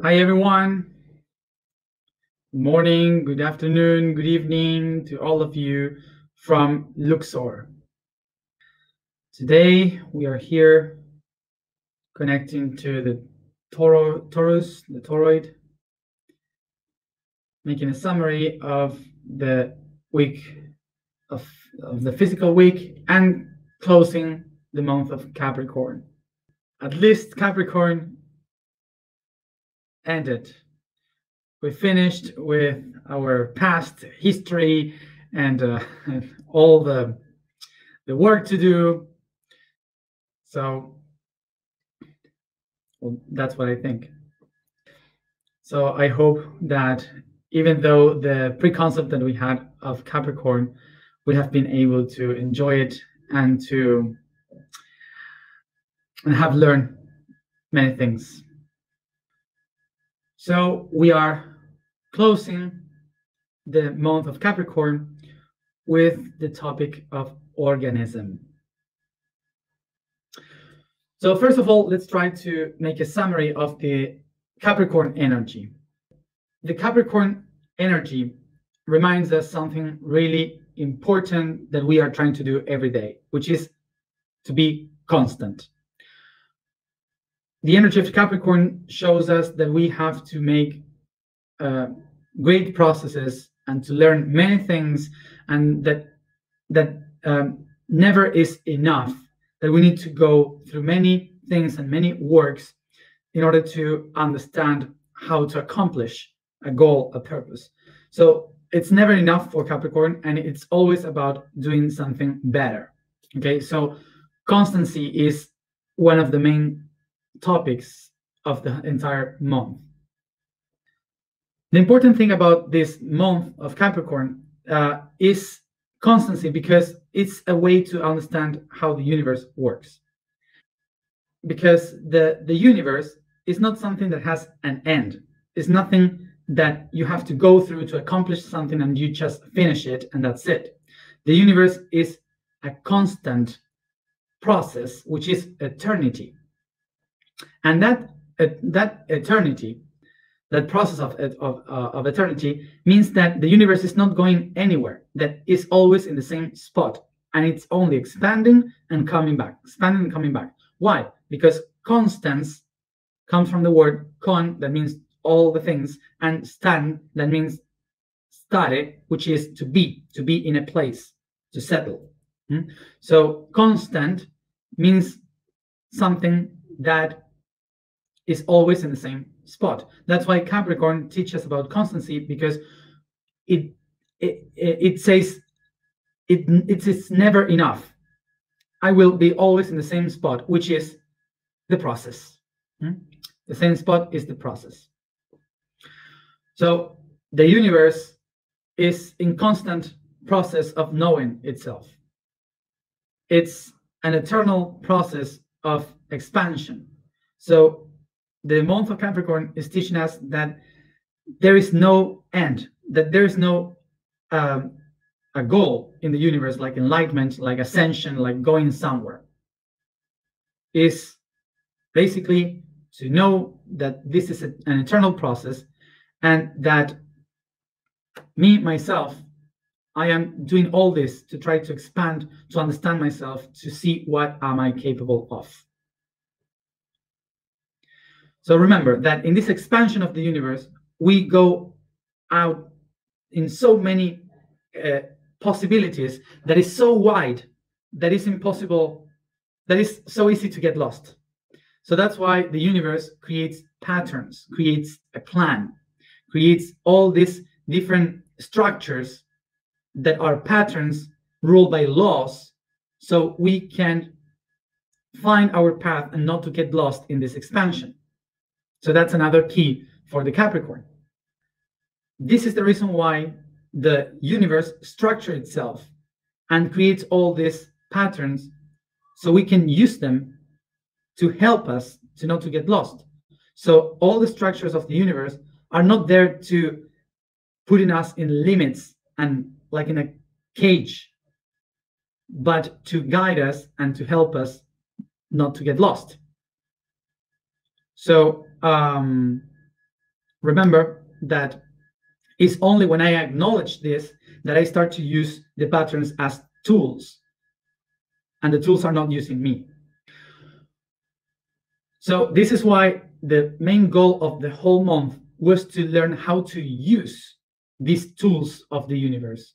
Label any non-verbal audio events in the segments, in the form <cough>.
Hi, everyone. Good morning, good afternoon, good evening to all of you from Luxor. Today, we are here connecting to the Toro, Taurus, the toroid, making a summary of the week of, of the physical week and closing the month of Capricorn. At least Capricorn ended. We finished with our past history and, uh, and <laughs> all the the work to do. So well, that's what I think. So I hope that even though the pre-concept that we had of Capricorn we have been able to enjoy it and to and have learned many things. So we are closing the month of Capricorn with the topic of organism. So first of all, let's try to make a summary of the Capricorn energy. The Capricorn energy reminds us something really important that we are trying to do every day, which is to be constant the energy of Capricorn shows us that we have to make uh, great processes and to learn many things, and that that um, never is enough. That we need to go through many things and many works in order to understand how to accomplish a goal, a purpose. So it's never enough for Capricorn, and it's always about doing something better. Okay, so constancy is one of the main topics of the entire month. The important thing about this month of Capricorn uh, is constancy because it's a way to understand how the universe works. Because the, the universe is not something that has an end, it's nothing that you have to go through to accomplish something and you just finish it and that's it. The universe is a constant process, which is eternity and that that eternity that process of of, uh, of eternity means that the universe is not going anywhere that is always in the same spot and it's only expanding and coming back expanding and coming back. Why? Because constance comes from the word con that means all the things and stan that means stare which is to be to be in a place to settle. Hmm? so constant means something that is always in the same spot. That's why Capricorn teaches about constancy because it it, it says it it's, it's never enough. I will be always in the same spot, which is the process. Hmm? The same spot is the process. So the universe is in constant process of knowing itself. It's an eternal process of expansion. So the month of Capricorn is teaching us that there is no end, that there is no um, a goal in the universe like enlightenment, like ascension, like going somewhere. Is basically to know that this is a, an eternal process and that me myself i am doing all this to try to expand to understand myself to see what am i capable of so remember that in this expansion of the universe, we go out in so many uh, possibilities that is so wide that is impossible, that is so easy to get lost. So that's why the universe creates patterns, creates a plan, creates all these different structures that are patterns ruled by laws so we can find our path and not to get lost in this expansion. So that's another key for the Capricorn. This is the reason why the universe structures itself and creates all these patterns so we can use them to help us to not to get lost. So all the structures of the universe are not there to putting us in limits and like in a cage, but to guide us and to help us not to get lost. So um, remember that it's only when I acknowledge this that I start to use the patterns as tools. And the tools are not using me. So this is why the main goal of the whole month was to learn how to use these tools of the universe.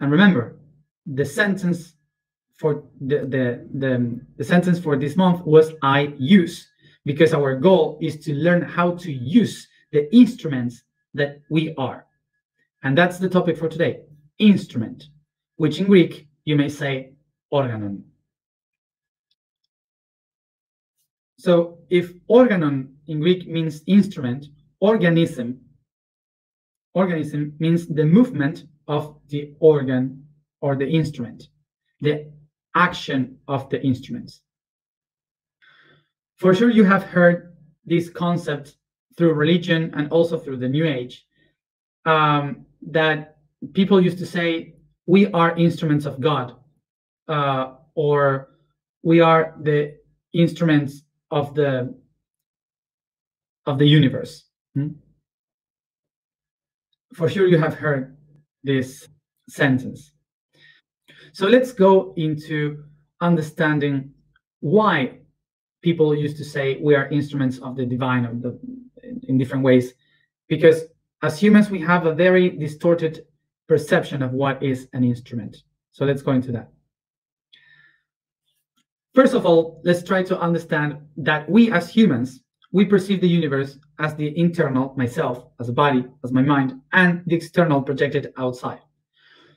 And remember, the sentence for the, the, the, the sentence for this month was I use, because our goal is to learn how to use the instruments that we are. And that's the topic for today, instrument, which in Greek you may say organon. So if organon in Greek means instrument, organism, organism means the movement of the organ or the instrument, the action of the instruments. For sure, you have heard this concept through religion and also through the New Age um, that people used to say, we are instruments of God, uh, or we are the instruments of the of the universe. Hmm? For sure, you have heard this sentence. So let's go into understanding why people used to say we are instruments of the divine or the, in different ways, because as humans we have a very distorted perception of what is an instrument. So let's go into that. First of all, let's try to understand that we as humans, we perceive the universe as the internal, myself, as a body, as my mind, and the external projected outside.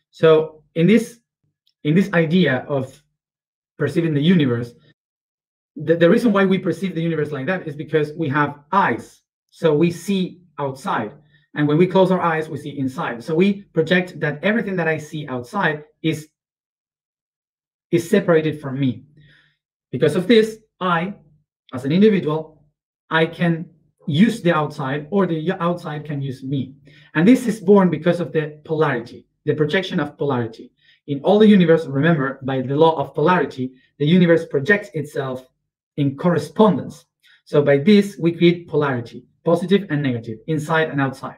So in this in this idea of perceiving the universe, the, the reason why we perceive the universe like that is because we have eyes. So we see outside. And when we close our eyes, we see inside. So we project that everything that I see outside is, is separated from me. Because of this, I, as an individual, I can use the outside or the outside can use me. And this is born because of the polarity, the projection of polarity. In all the universe, remember, by the law of polarity, the universe projects itself in correspondence. So by this, we create polarity, positive and negative, inside and outside.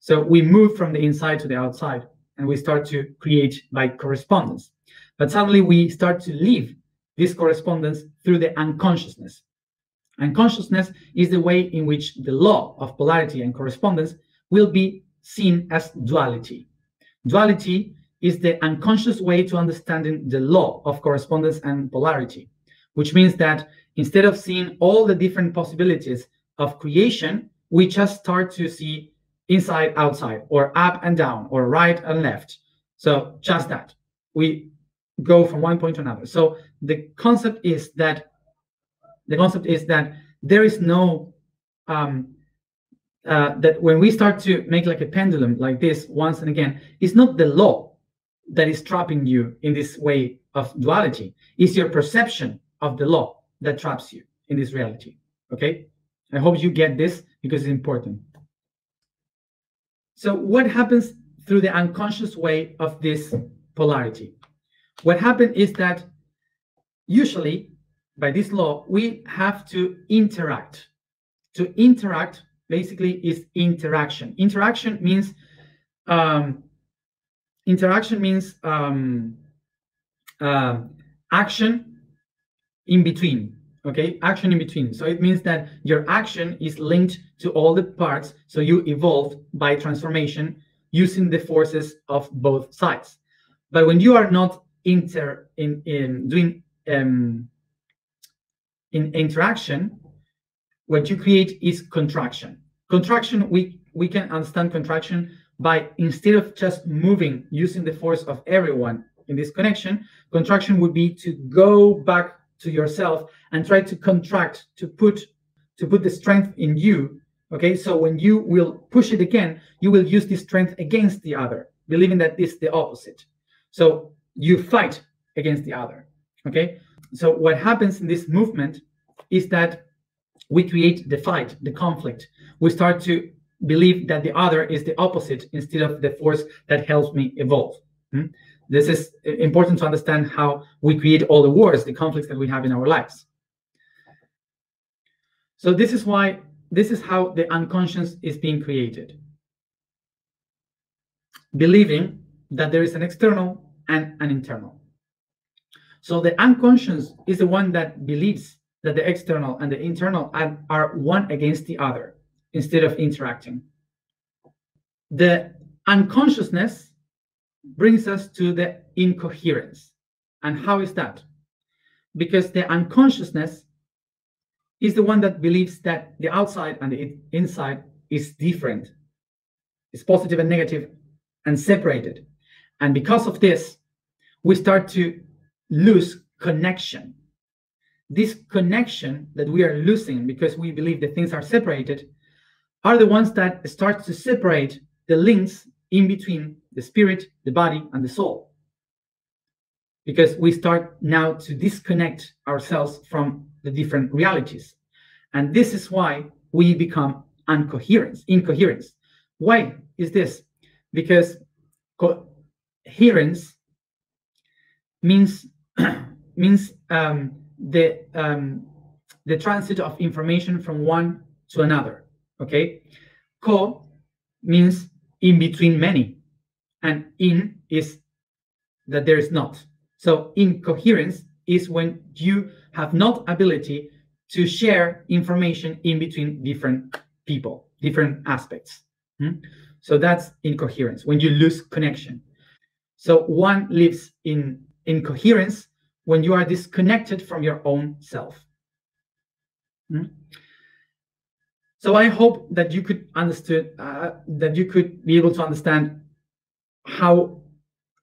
So we move from the inside to the outside, and we start to create by correspondence. But suddenly we start to live this correspondence through the unconsciousness. Unconsciousness is the way in which the law of polarity and correspondence will be seen as duality. Duality is the unconscious way to understanding the law of correspondence and polarity, which means that instead of seeing all the different possibilities of creation, we just start to see inside, outside, or up and down, or right and left. So just that. We go from one point to another. So the concept is that the concept is that there is no um, uh, that when we start to make like a pendulum like this once and again, it's not the law that is trapping you in this way of duality It's your perception of the law that traps you in this reality. Okay? I hope you get this because it's important. So, what happens through the unconscious way of this polarity? What happens is that usually by this law, we have to interact. To interact basically is interaction. Interaction means um, interaction means um, uh, action in between okay? Action in between. So it means that your action is linked to all the parts so you evolve by transformation using the forces of both sides. But when you are not inter in in doing um in interaction what you create is contraction. Contraction we we can understand contraction by instead of just moving using the force of everyone in this connection, contraction would be to go back to yourself and try to contract to put to put the strength in you. Okay, so when you will push it again, you will use this strength against the other, believing that it's the opposite. So you fight against the other. Okay, so what happens in this movement is that we create the fight, the conflict. We start to believe that the other is the opposite instead of the force that helps me evolve. Hmm? This is important to understand how we create all the wars, the conflicts that we have in our lives. So this is why this is how the unconscious is being created. Believing that there is an external and an internal. So the unconscious is the one that believes that the external and the internal are, are one against the other instead of interacting. The unconsciousness brings us to the incoherence. And how is that? Because the unconsciousness is the one that believes that the outside and the inside is different, it's positive and negative and separated. And because of this, we start to lose connection. This connection that we are losing because we believe that things are separated are the ones that start to separate the links in between the spirit, the body, and the soul. Because we start now to disconnect ourselves from the different realities. And this is why we become incoherence, incoherence. Why is this? Because coherence means <clears throat> means um, the um, the transit of information from one to another. Okay, co means in between many, and in is that there is not. So incoherence is when you have not ability to share information in between different people, different aspects. Hmm? So that's incoherence when you lose connection. So one lives in incoherence when you are disconnected from your own self. Hmm? So I hope that you could understand uh, that you could be able to understand how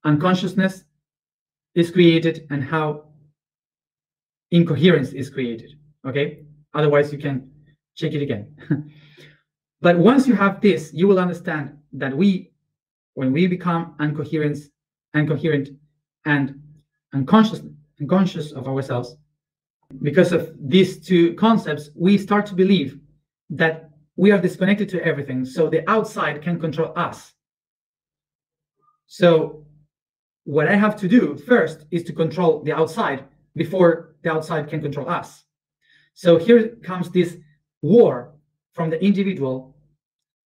unconsciousness is created and how incoherence is created. Okay, otherwise you can check it again. <laughs> but once you have this, you will understand that we, when we become incoherent, incoherent and unconscious, unconscious of ourselves, because of these two concepts, we start to believe that we are disconnected to everything. So the outside can control us. So what I have to do first is to control the outside before the outside can control us. So here comes this war from the individual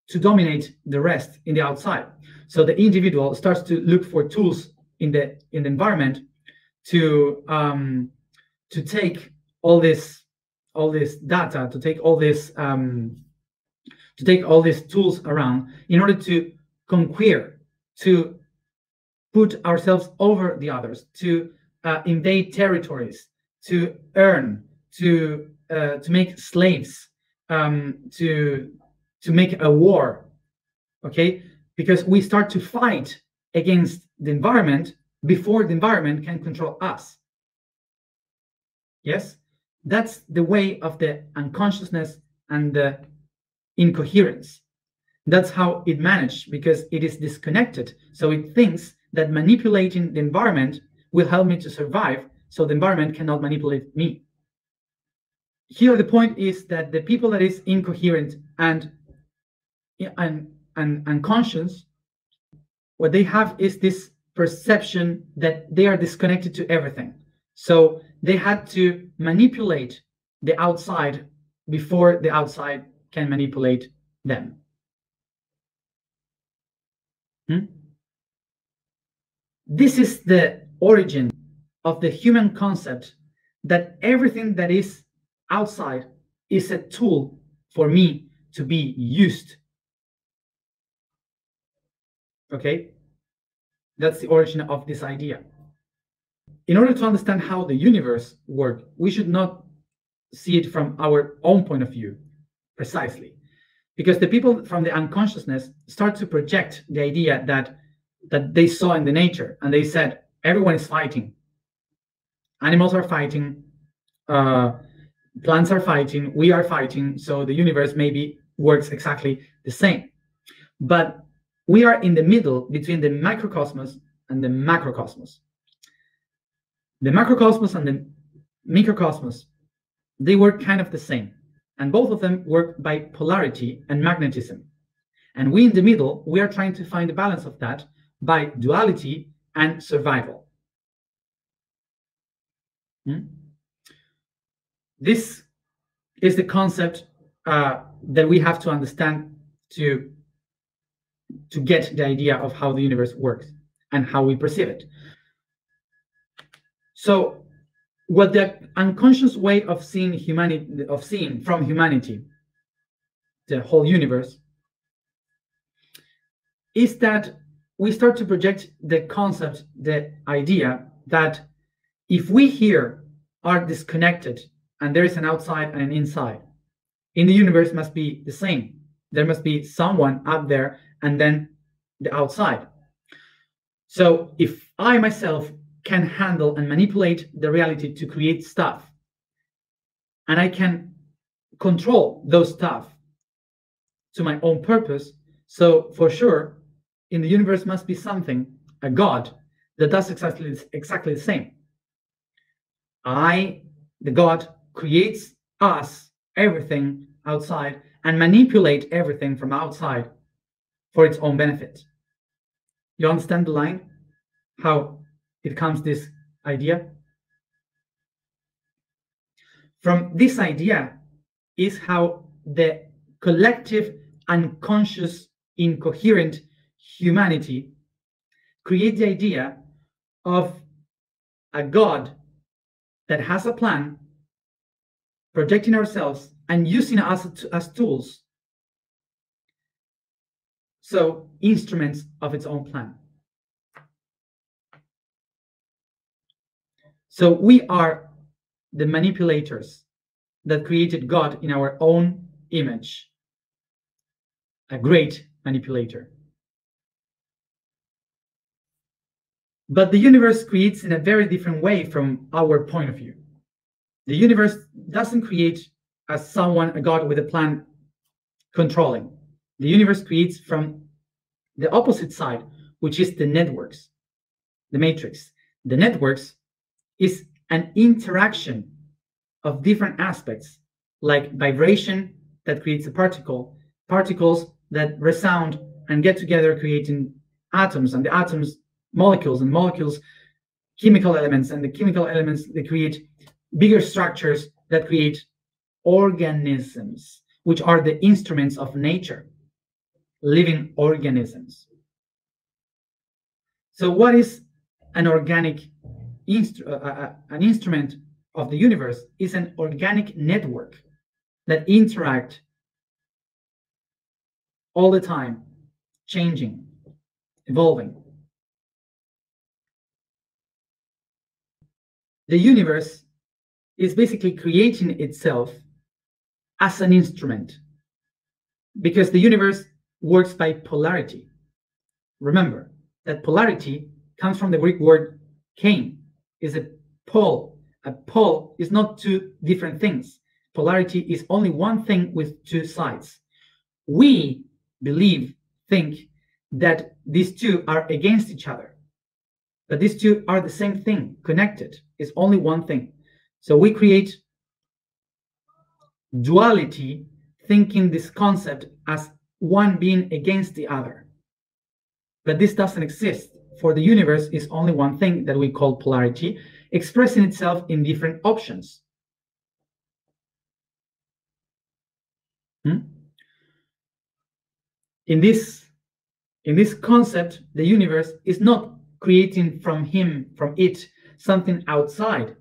to dominate the rest in the outside. So the individual starts to look for tools in the in the environment to um, to take all this all this data, to take all this um, to take all these tools around in order to conquer, to put ourselves over the others, to uh, invade territories, to earn, to uh, to make slaves, um, to to make a war. Okay, because we start to fight against the environment before the environment can control us. Yes, that's the way of the unconsciousness and the incoherence. That's how it managed because it is disconnected. So it thinks that manipulating the environment will help me to survive, so the environment cannot manipulate me. Here, the point is that the people that is incoherent and and and unconscious, what they have is this perception that they are disconnected to everything. So they had to manipulate the outside before the outside can manipulate them. Hmm? This is the origin of the human concept that everything that is outside is a tool for me to be used. Okay? That's the origin of this idea. In order to understand how the universe works, we should not see it from our own point of view precisely. Because the people from the unconsciousness start to project the idea that that they saw in the nature and they said everyone is fighting animals are fighting uh, plants are fighting we are fighting so the universe maybe works exactly the same but we are in the middle between the microcosmos and the macrocosmos. The macrocosmos and the microcosmos, they work kind of the same. And both of them work by polarity and magnetism. And we in the middle, we are trying to find the balance of that by duality and survival. Hmm? This is the concept uh, that we have to understand to to get the idea of how the universe works and how we perceive it. So, what the unconscious way of seeing humanity of seeing from humanity, the whole universe, is that we start to project the concept, the idea that if we here are disconnected and there is an outside and an inside, in the universe must be the same. There must be someone up there and then the outside. So if I myself can handle and manipulate the reality to create stuff, and I can control those stuff to my own purpose, so for sure, in the universe must be something, a God, that does exactly exactly the same. I, the God, creates us, everything outside, and manipulate everything from outside for its own benefit. You understand the line? How it comes this idea? From this idea is how the collective unconscious incoherent humanity create the idea of a God that has a plan, projecting ourselves and using us as tools so instruments of its own plan. So we are the manipulators that created God in our own image, a great manipulator. But the universe creates in a very different way from our point of view. The universe doesn't create as someone, a God with a plan controlling the universe creates from the opposite side, which is the networks, the matrix. The networks is an interaction of different aspects, like vibration that creates a particle, particles that resound and get together, creating atoms, and the atoms, molecules, and molecules, chemical elements, and the chemical elements they create bigger structures that create organisms, which are the instruments of nature living organisms. So what is an organic instru uh, uh, uh, an instrument of the universe is an organic network that interact all the time, changing, evolving. The universe is basically creating itself as an instrument because the universe works by polarity. Remember that polarity comes from the Greek word kein, is a pole. A pole is not two different things. Polarity is only one thing with two sides. We believe, think that these two are against each other. But these two are the same thing, connected. It's only one thing. So we create duality, thinking this concept as one being against the other. But this doesn't exist, for the universe is only one thing that we call polarity, expressing itself in different options. Hmm? In this in this concept, the universe is not creating from him, from it, something outside.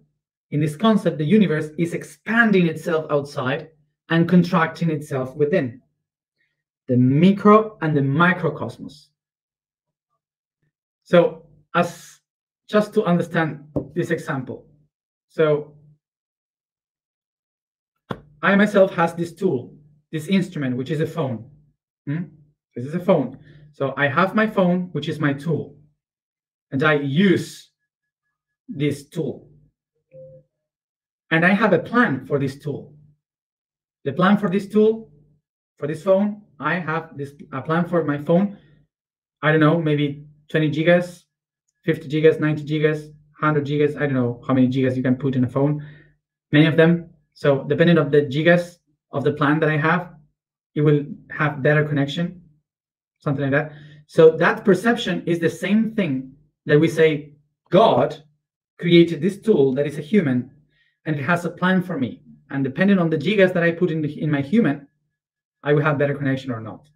In this concept, the universe is expanding itself outside and contracting itself within the micro and the microcosmos. So as just to understand this example. So I myself has this tool, this instrument, which is a phone. Hmm? This is a phone. So I have my phone, which is my tool, and I use this tool. And I have a plan for this tool. The plan for this tool, for this phone, I have this a plan for my phone. I don't know, maybe 20 gigas, 50 gigas, 90 gigas, 100 gigas. I don't know how many gigas you can put in a phone. Many of them. So depending of the gigas of the plan that I have, it will have better connection, something like that. So that perception is the same thing that we say God created this tool that is a human and it has a plan for me. And depending on the gigas that I put in, the, in my human, I will have better connection or not.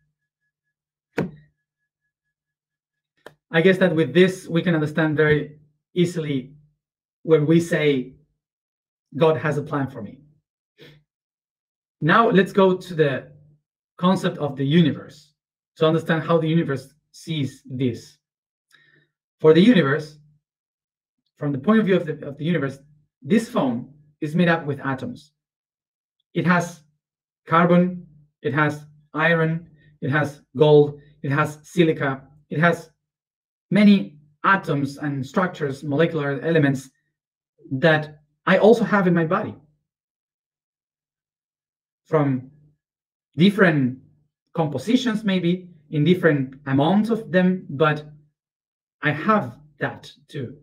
I guess that with this, we can understand very easily when we say, God has a plan for me. Now let's go to the concept of the universe to understand how the universe sees this. For the universe, from the point of view of the, of the universe, this phone is made up with atoms. It has carbon, it has iron, it has gold, it has silica, it has many atoms and structures, molecular elements that I also have in my body from different compositions, maybe in different amounts of them, but I have that too.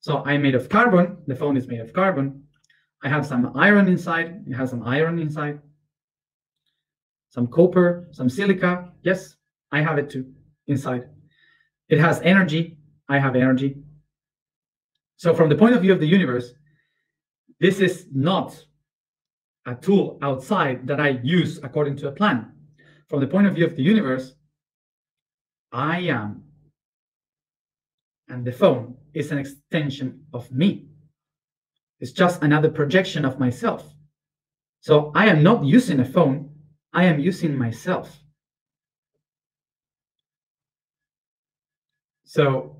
So I'm made of carbon, the phone is made of carbon. I have some iron inside, it has some iron inside, some copper, some silica. Yes, I have it too inside. It has energy, I have energy. So, from the point of view of the universe, this is not a tool outside that I use according to a plan. From the point of view of the universe, I am. And the phone is an extension of me. It's just another projection of myself. So I am not using a phone, I am using myself. So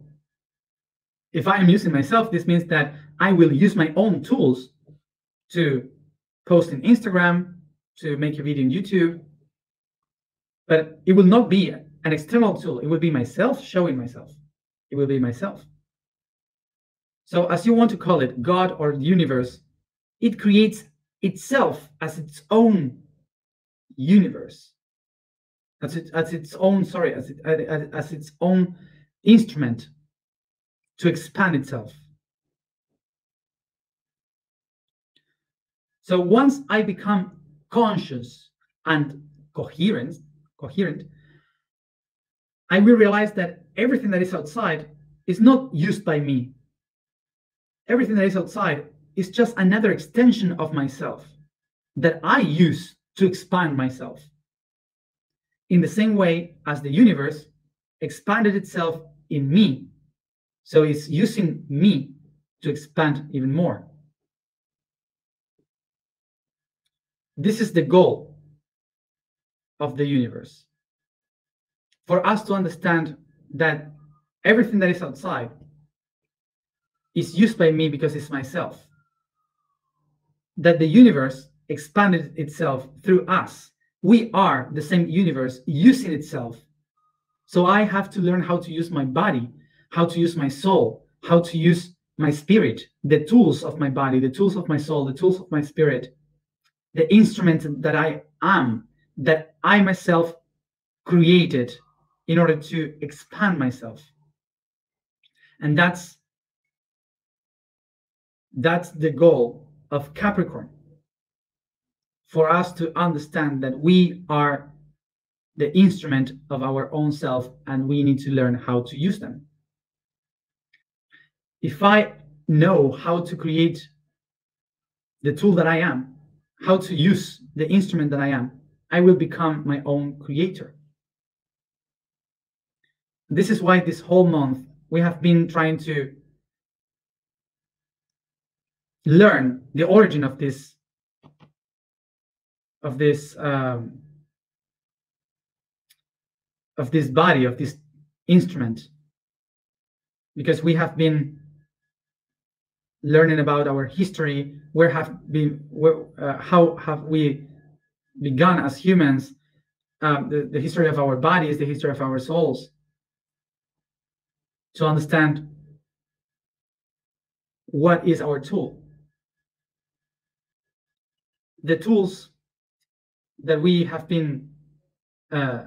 if I am using myself, this means that I will use my own tools to post in Instagram, to make a video in YouTube. But it will not be an external tool. It will be myself showing myself. It will be myself. So, as you want to call it, God or universe, it creates itself as its own universe, as, it, as its own, sorry, as, it, as its own instrument to expand itself. So once I become conscious and coherent, coherent, I will realize that everything that is outside is not used by me. Everything that is outside is just another extension of myself that I use to expand myself. In the same way as the universe expanded itself in me, so it's using me to expand even more. This is the goal of the universe. For us to understand that everything that is outside is used by me because it's myself. That the universe expanded itself through us. We are the same universe using itself. So I have to learn how to use my body, how to use my soul, how to use my spirit, the tools of my body, the tools of my soul, the tools of my spirit the instrument that I am, that I myself created in order to expand myself. And that's that's the goal of Capricorn. For us to understand that we are the instrument of our own self and we need to learn how to use them. If I know how to create the tool that I am, how to use the instrument that I am, I will become my own creator. This is why this whole month we have been trying to learn the origin of this of this um, of this body of this instrument because we have been learning about our history, where have been, where, uh, how have we begun as humans, um, the, the history of our bodies, the history of our souls, to understand what is our tool. The tools that we have been uh,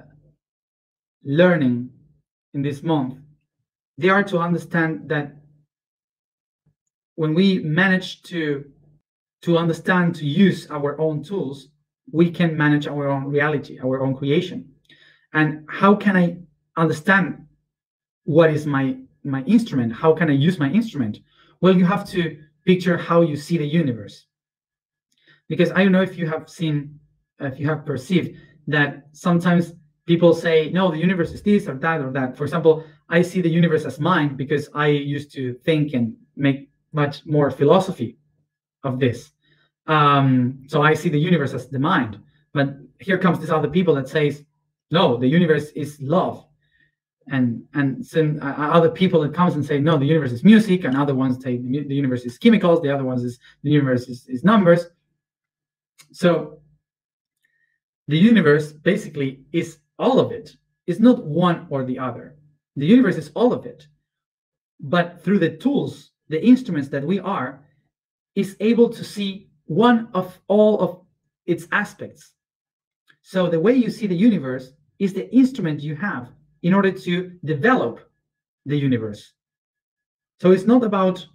learning in this month, they are to understand that when we manage to to understand to use our own tools we can manage our own reality our own creation. And how can i understand what is my my instrument? How can i use my instrument? Well you have to picture how you see the universe. Because i don't know if you have seen if you have perceived that sometimes people say, no, the universe is this or that or that. For example, I see the universe as mind because I used to think and make much more philosophy of this. Um, so I see the universe as the mind. But here comes this other people that says, no, the universe is love. And and some uh, other people that comes and say, no, the universe is music, and other ones say the universe is chemicals, the other ones is the universe is, is numbers. So the universe basically is all of it. It's not one or the other. The universe is all of it. But through the tools, the instruments that we are, is able to see one of all of its aspects. So the way you see the universe is the instrument you have in order to develop the universe. So it's not about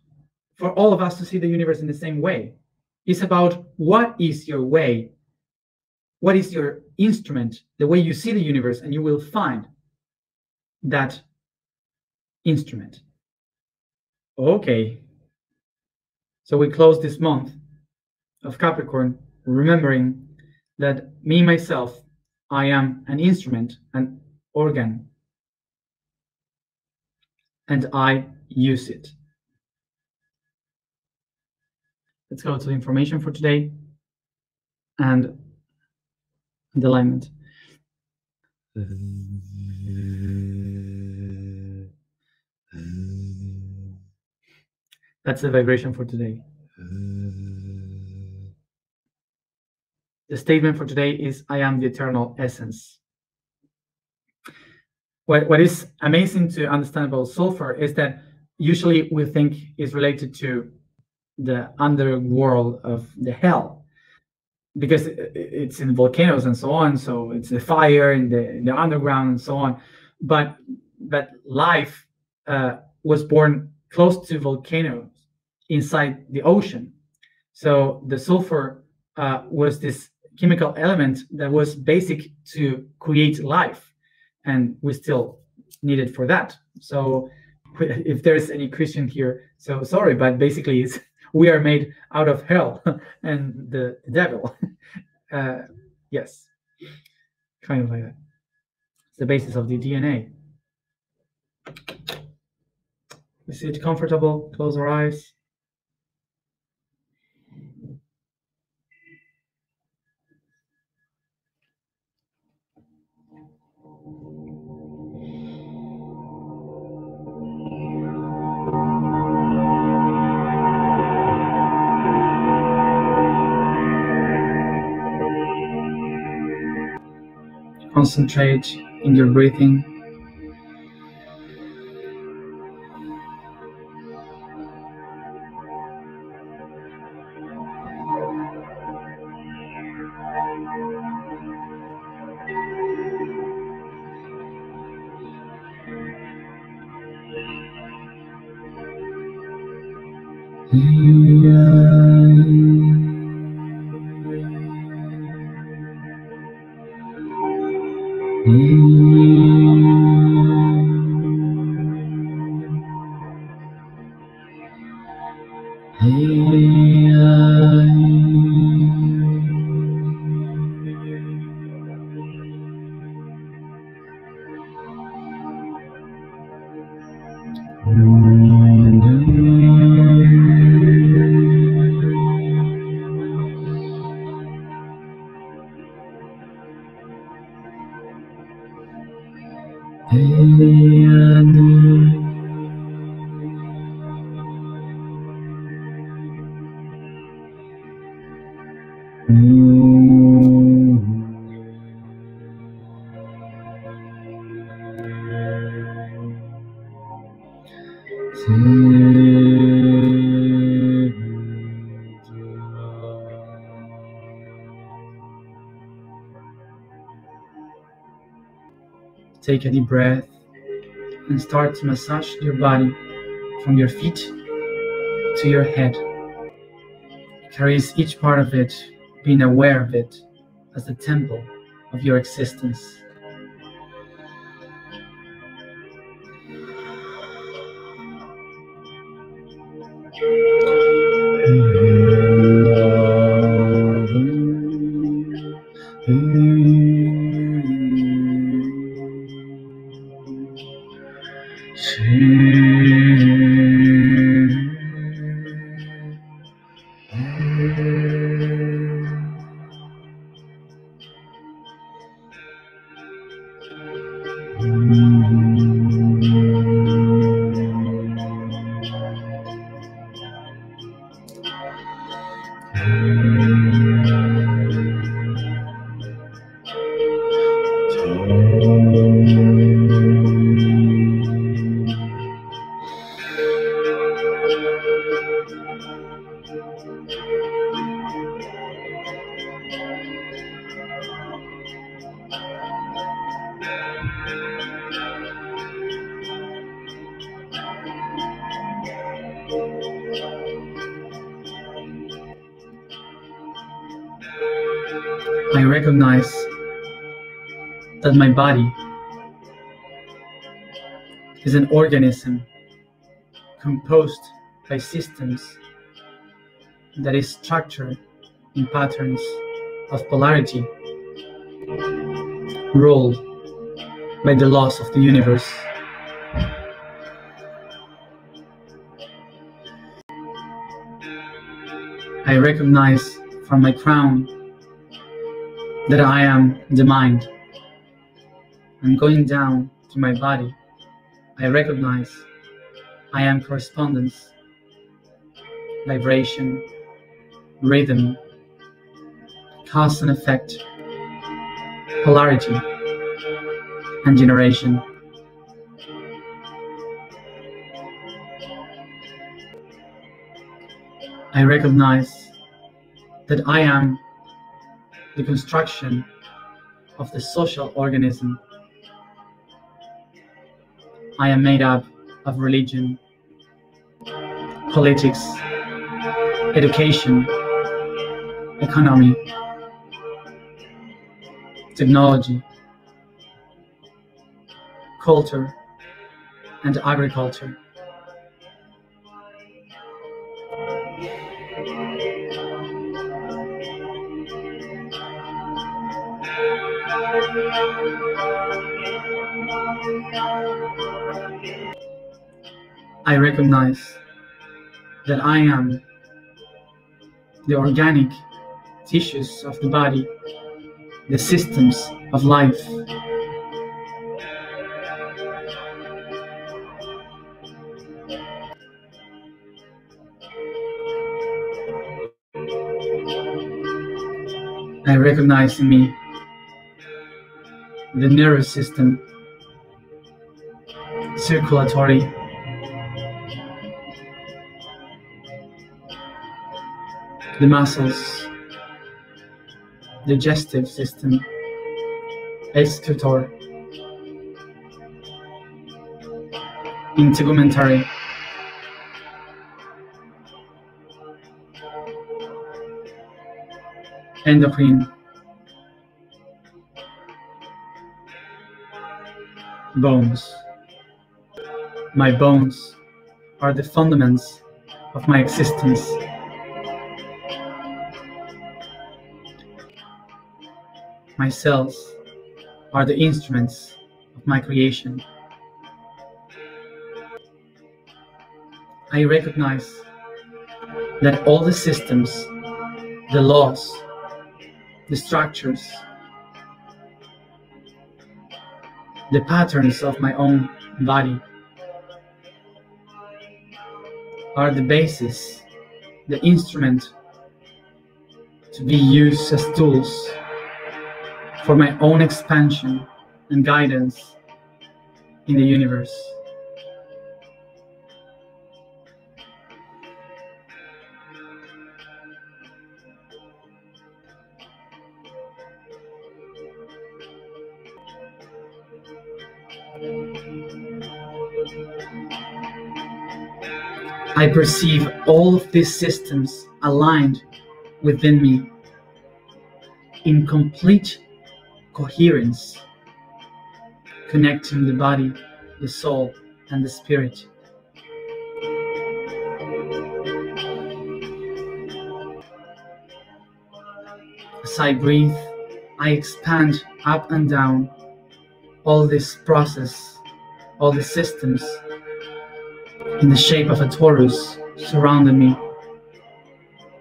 for all of us to see the universe in the same way. It's about what is your way, what is your instrument, the way you see the universe, and you will find that instrument. Okay. So we close this month of Capricorn remembering that me, myself, I am an instrument, an organ, and I use it. Let's go to the information for today and the alignment. That's the vibration for today. The statement for today is I am the eternal essence. What, what is amazing to understand about sulfur is that usually we think is related to the underworld of the hell because it's in volcanoes and so on so it's the fire in the, the underground and so on but that life uh, was born close to volcanoes inside the ocean. So the sulfur uh, was this chemical element that was basic to create life, and we still need it for that. So <laughs> if there's any Christian here, so sorry, but basically it's we are made out of hell <laughs> and the devil. <laughs> Uh, yes, kind of like that. It's the basis of the DNA. Is it comfortable, close our eyes. Concentrate in your breathing. Mm-hmm. Take a deep breath and start to massage your body from your feet to your head. Carries each part of it, being aware of it as the temple of your existence. I recognize that my body is an organism composed by systems that is structured in patterns of polarity ruled by the laws of the universe. I recognize from my crown that I am the mind. And going down to my body, I recognize I am correspondence, vibration, rhythm, cause and effect, polarity, and generation. I recognize that I am the construction of the social organism. I am made up of religion, politics, education, economy, technology, culture, and agriculture. Recognize that I am the organic tissues of the body, the systems of life. I recognize in me the nervous system, circulatory, the muscles, digestive system, excretor, integumentary, endocrine, bones. My bones are the fundaments of my existence. My cells are the instruments of my creation. I recognize that all the systems, the laws, the structures, the patterns of my own body are the basis, the instrument to be used as tools for my own expansion and guidance in the universe. I perceive all of these systems aligned within me in complete coherence, connecting the body, the soul, and the spirit. As I breathe, I expand up and down all this process, all the systems in the shape of a torus surrounded me,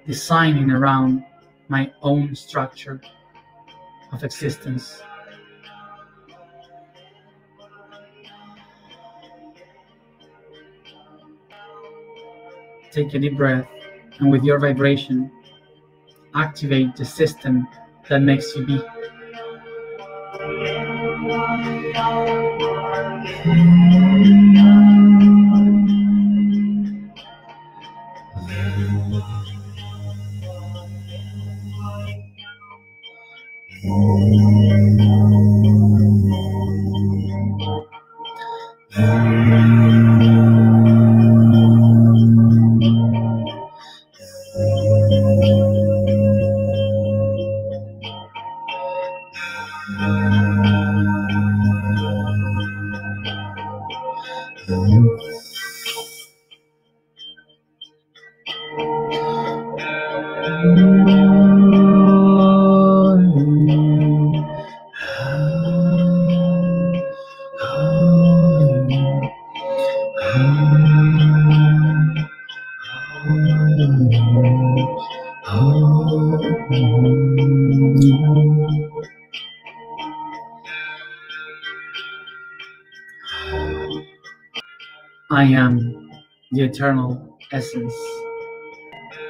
designing around my own structure of existence. Take a deep breath and with your vibration, activate the system that makes you be. Eternal essence.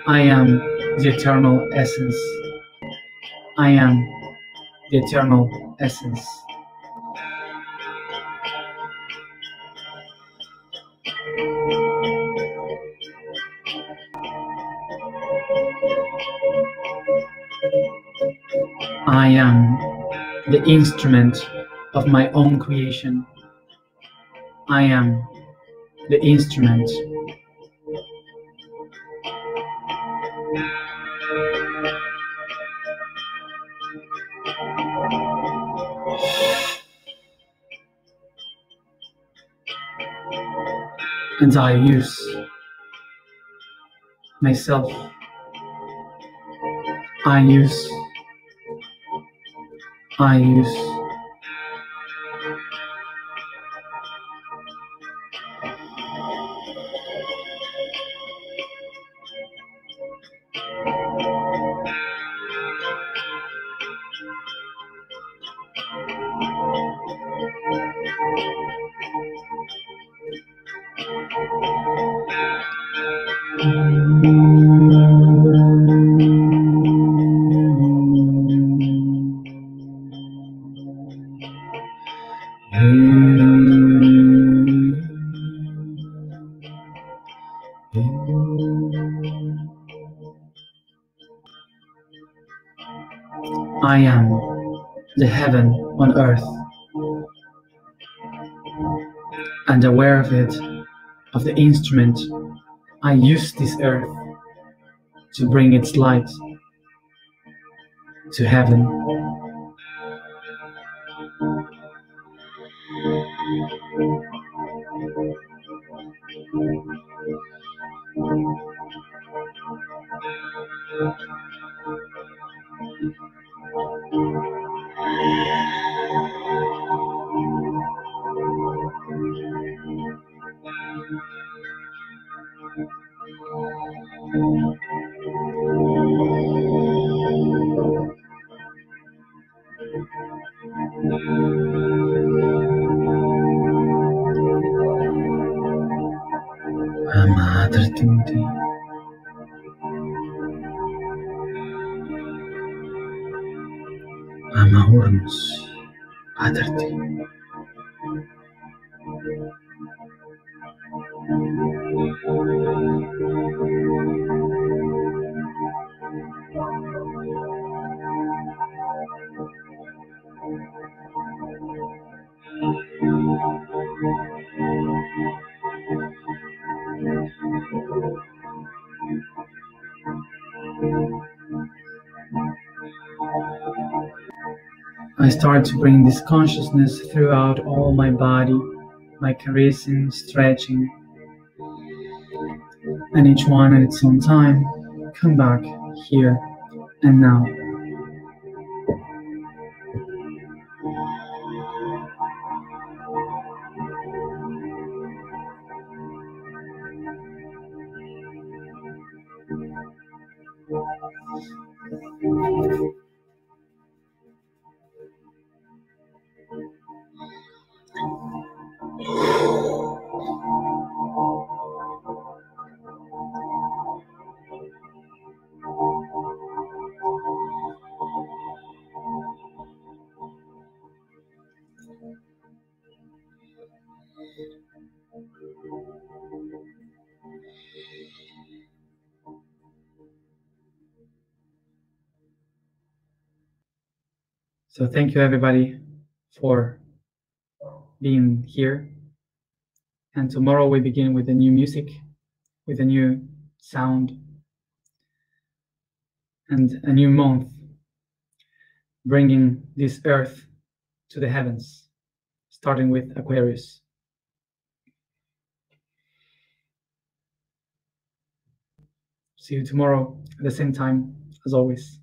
I am the eternal essence. I am the eternal essence. I am the instrument of my own creation. I am the instrument. And I use myself. I use. I use. Of the instrument, I use this earth to bring its light to heaven. Start to bring this consciousness throughout all my body, by caressing, stretching, and each one at its own time, come back here and now. So thank you everybody for being here. And tomorrow we begin with a new music, with a new sound, and a new month, bringing this earth to the heavens, starting with Aquarius. See you tomorrow at the same time, as always.